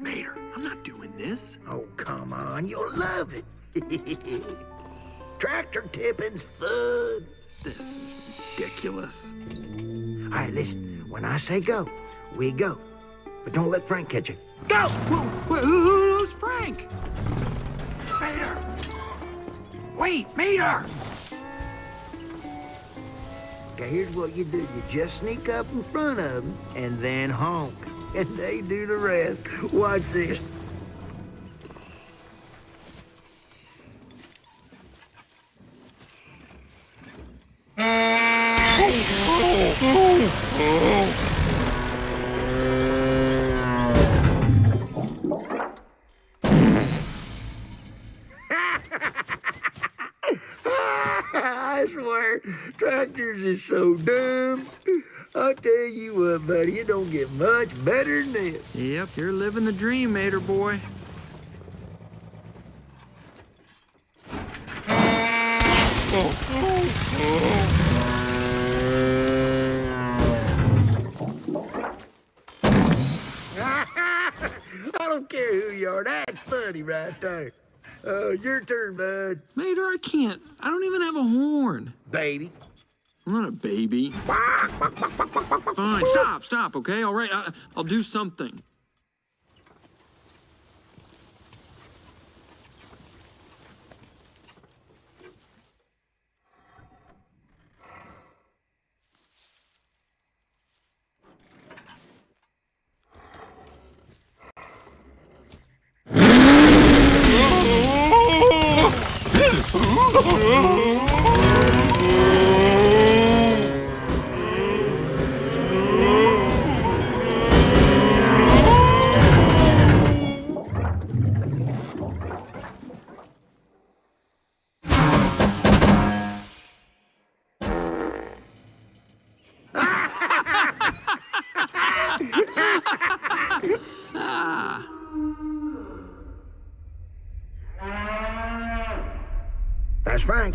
Mater, I'm not doing this. Oh, come on. You'll love it. Tractor tipping's fun. This is ridiculous. All right, listen. When I say go, we go. But don't let Frank catch you. Go! Who- who's Frank? Mater! Wait, Mater! Okay, here's what you do. You just sneak up in front of them and then honk. And they do the rest. Watch this. I swear, tractors is so dumb. I'll tell you what, buddy, it don't get much better than this. Yep, you're living the dream, Mater boy. I don't care who you are. That's funny right there. Uh, your turn, bud. Mater, I can't. I don't even have a horn. Baby. I'm not a baby. Fine, stop, stop, okay? All right, I, I'll do something. Ah. That's Frank.